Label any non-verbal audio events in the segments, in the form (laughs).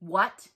What?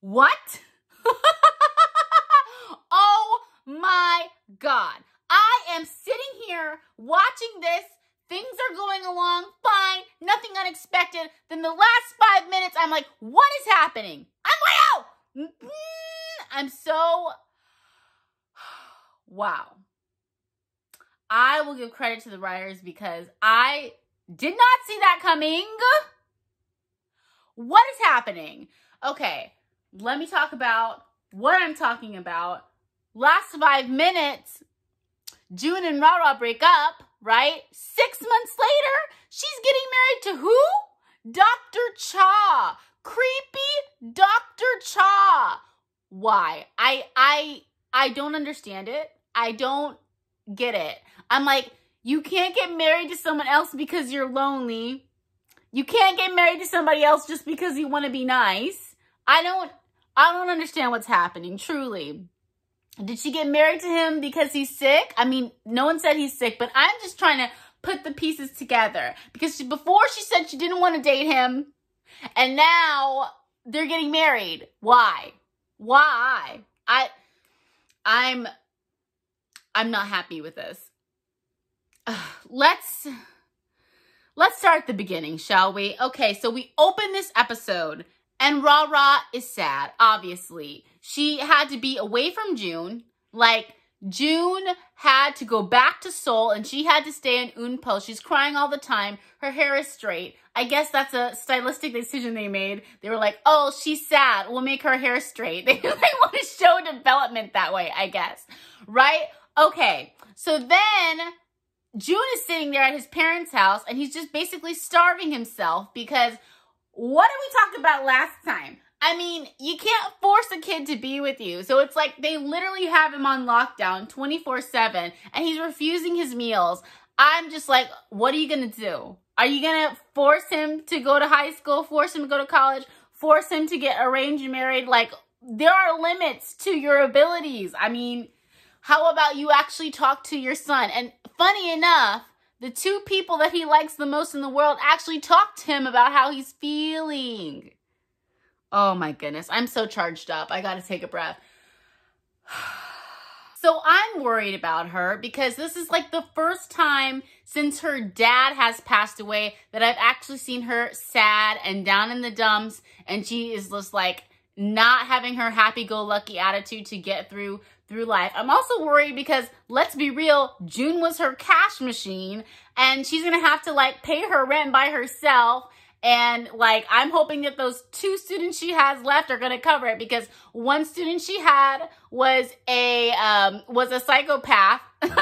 What? (laughs) oh my God. I am sitting here watching this. Things are going along fine, nothing unexpected. Then the last five minutes, I'm like, what is happening? I'm way out. Mm, mm, I'm so, (sighs) wow. I will give credit to the writers because I did not see that coming. What is happening? Okay, let me talk about what I'm talking about. Last five minutes, June and Rara break up, right? Six months later, she's getting married to who? Dr. Cha. Creepy Dr. Cha. Why? I I I don't understand it. I don't get it. I'm like, you can't get married to someone else because you're lonely. You can't get married to somebody else just because you want to be nice. I don't I don't understand what's happening, truly. Did she get married to him because he's sick? I mean, no one said he's sick, but I'm just trying to put the pieces together because she, before she said she didn't want to date him and now they're getting married. Why? Why? I I'm I'm not happy with this. (sighs) let's let's start at the beginning, shall we? Okay, so we open this episode and Rara is sad, obviously. She had to be away from June. Like, June had to go back to Seoul and she had to stay in Eunpo. She's crying all the time. Her hair is straight. I guess that's a stylistic decision they made. They were like, oh, she's sad. We'll make her hair straight. (laughs) They, they want to show development that way, I guess. Right? Okay. So then June is sitting there at his parents' house and he's just basically starving himself because what did we talk about last time? I mean, you can't force a kid to be with you. So it's like they literally have him on lockdown 24 7 and he's refusing his meals. I'm just like, what are you going to do? Are you going to force him to go to high school, force him to go to college, force him to get arranged married? Like, there are limits to your abilities. I mean, how about you actually talk to your son? And funny enough, the two people that he likes the most in the world actually talk to him about how he's feeling. Oh my goodness, I'm so charged up. I gotta take a breath. (sighs) So I'm worried about her because this is like the first time since her dad has passed away that I've actually seen her sad and down in the dumps and she is just like not having her happy-go-lucky attitude to get through through life. I'm also worried because let's be real, June was her cash machine and she's going to have to like pay her rent by herself. And like, I'm hoping that those two students she has left are going to cover it because one student she had was a, um, was a psychopath (laughs) who's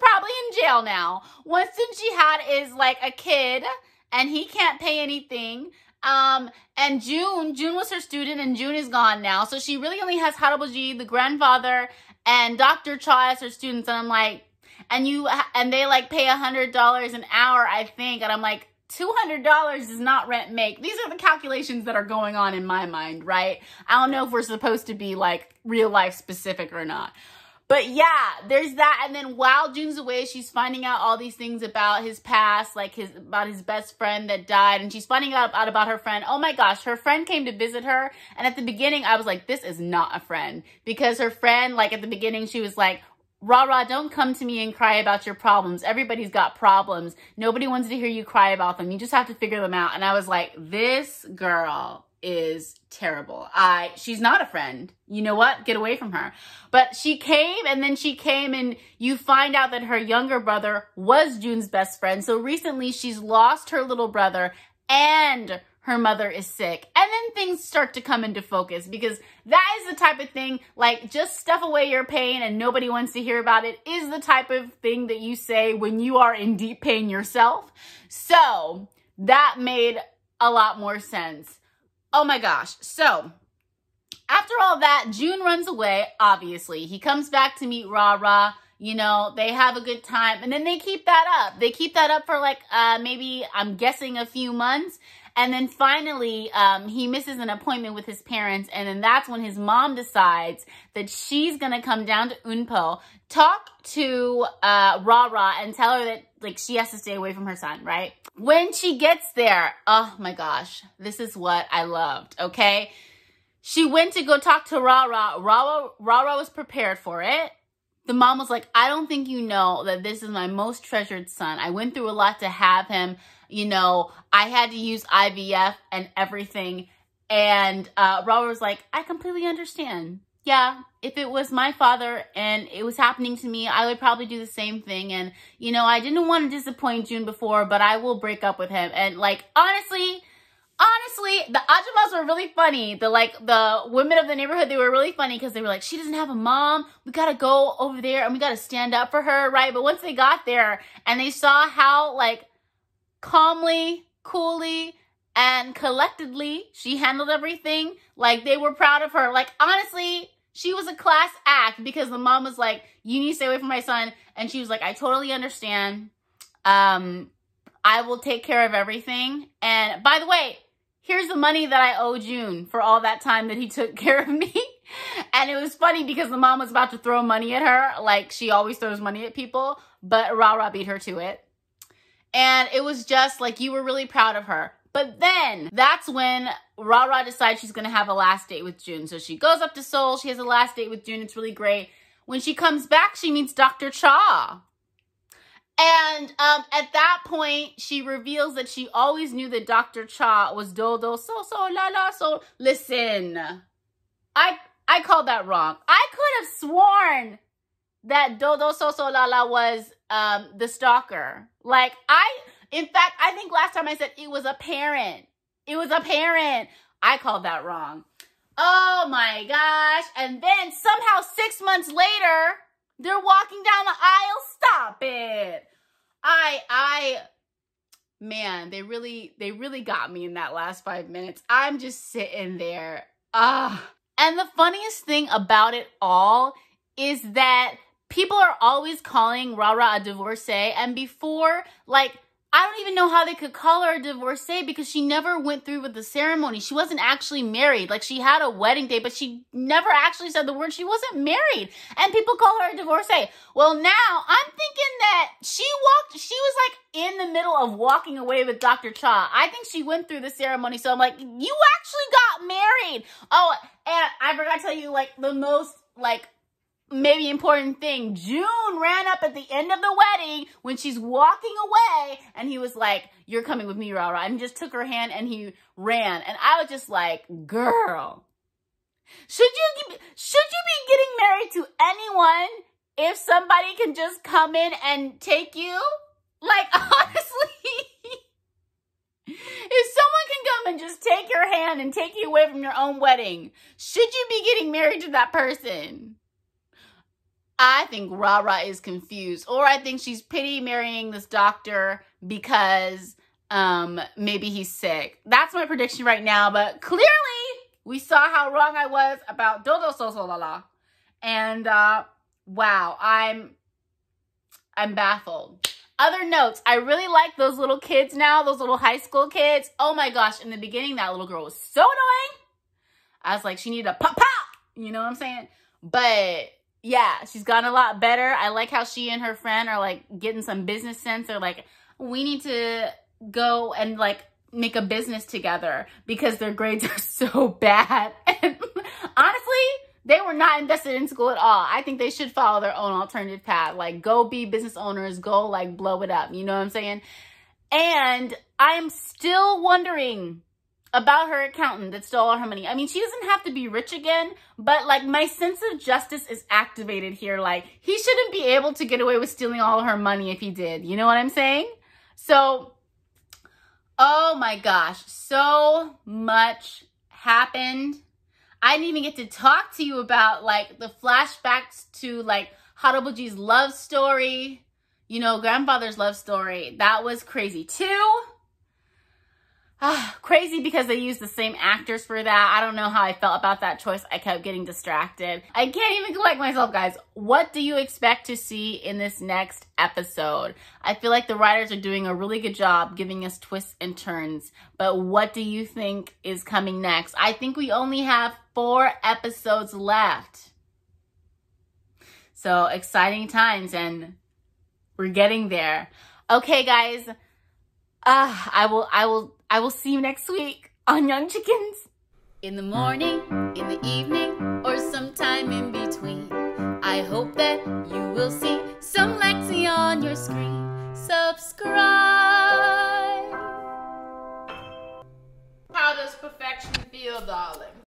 probably in jail now. One student she had is like a kid and he can't pay anything. Um, and June, June was her student and June is gone now. So she really only has Haraboji, the grandfather, and Dr. Cha as her students. And I'm like, and you, and they like pay a hundred dollars an hour, I think. And I'm like, $200 is not rent make. These are the calculations that are going on in my mind, right? I don't know if we're supposed to be like real life specific or not. But yeah, there's that. And then while June's away, she's finding out all these things about his past, like his about his best friend that died. And she's finding out, out about her friend. Oh my gosh, her friend came to visit her. And at the beginning, I was like, this is not a friend. Because her friend, like at the beginning, she was like, Rah rah, don't come to me and cry about your problems. Everybody's got problems. Nobody wants to hear you cry about them. You just have to figure them out. And I was like, this girl is terrible. I she's not a friend. You know what? Get away from her. But she came and then she came and you find out that her younger brother was June's best friend. So recently she's lost her little brother and her mother is sick. And then things start to come into focus because that is the type of thing, like just stuff away your pain and nobody wants to hear about it is the type of thing that you say when you are in deep pain yourself. So that made a lot more sense. Oh my gosh. So after all that, June runs away, obviously. He comes back to meet Rara. You know, they have a good time. And then they keep that up. They keep that up for like uh, maybe, I'm guessing, a few months. And then finally, um, he misses an appointment with his parents. And then that's when his mom decides that she's going to come down to Eunpo, talk to uh, Ra and tell her that like she has to stay away from her son, right? When she gets there, oh my gosh, this is what I loved, okay? She went to go talk to Ra Ra. Ra Ra was prepared for it. The mom was like, I don't think you know that this is my most treasured son. I went through a lot to have him. You know, I had to use IVF and everything. And uh, Ra was like, I completely understand. Yeah, if it was my father and it was happening to me, I would probably do the same thing. And, you know, I didn't want to disappoint June before, but I will break up with him. And, like, honestly, honestly, the Ajumas were really funny. The like the women of the neighborhood, they were really funny because they were like, she doesn't have a mom. We gotta go over there and we gotta stand up for her, right? But once they got there and they saw how like calmly, coolly, and collectedly she handled everything, like they were proud of her. Like honestly, she was a class act because the mom was like, you need to stay away from my son. And she was like, I totally understand. Um, I will take care of everything. And by the way, here's the money that I owe June for all that time that he took (laughs) care of me. and it was funny because the mom was about to throw money at her, like she always throws money at people, but Ra Ra beat her to it. And it was just like you were really proud of her. But then that's when Ra Ra decides she's gonna have a last date with June. So she goes up to Seoul, she has a last date with June, it's really great. When she comes back, she meets Dr. Cha. And um, at that point, she reveals that she always knew that Dr. Cha was Dodo so so la la so. Listen, I I called that wrong. I could have sworn that Dodo so so la la was um, the stalker. Like I, in fact, I think last time I said it was a parent. It was a parent. I called that wrong. Oh my gosh! And then somehow six months later they're walking down the aisle. Stop it. I, I, man, they really, they really got me in that last five minutes. I'm just sitting there. Ah. And the funniest thing about it all is that people are always calling Ra Ra a divorcee. And before, like, I don't even know how they could call her a divorcee because she never went through with the ceremony. She wasn't actually married. Like she had a wedding day, but she never actually said the word. She wasn't married. And people call her a divorcee. Well, now I'm thinking that she walked, she was like in the middle of walking away with Dr. Cha. I think she went through the ceremony. So I'm like, you actually got married. Oh, and I forgot to tell you like the most like maybe important thing. June ran up at the end of the wedding when she's walking away and he was like, you're coming with me, Ra Ra. And just took her hand and he ran. And I was just like, girl, should you, should you be getting married to anyone if somebody can just come in and take you? Like, (laughs) honestly, if someone can come and just take your hand and take you away from your own wedding, should you be getting married to that person? I think Ra Ra is confused, or I think she's pity marrying this doctor because um, maybe he's sick. That's my prediction right now, but clearly we saw how wrong I was about Dodo So So La La. And uh, wow, I'm I'm baffled. Other notes, I really like those little kids now, those little high school kids. Oh my gosh, in the beginning, that little girl was so annoying. I was like, she needed a pop pop. You know what I'm saying? But yeah, she's gotten a lot better. I like how she and her friend are like getting some business sense. They're like, we need to go and like make a business together because their grades are (laughs) so bad. And honestly, they were not invested in school at all. I think they should follow their own alternative path. Like go be business owners, go like blow it up. You know what I'm saying? And I'm still wondering about her accountant that stole all her money. I mean, she doesn't have to be rich again, but like my sense of justice is activated here. Like he shouldn't be able to get away with stealing all her money if he did. You know what I'm saying? So, oh my gosh, so much happened. I didn't even get to talk to you about like the flashbacks to like Harabuji's love story, you know, grandfather's love story. That was crazy too. Ah, Crazy because they used the same actors for that. I don't know how I felt about that choice. I kept getting distracted. I can't even collect myself, guys. What do you expect to see in this next episode? I feel like the writers are doing a really good job giving us twists and turns. But what do you think is coming next? I think we only have four episodes left. So exciting times and we're getting there. Okay, guys. Uh, I will I will I will see you next week on Young Chickens. In the morning, in the evening, or sometime in between. I hope that you will see some Lexi on your screen. Subscribe. How does perfection feel, darling?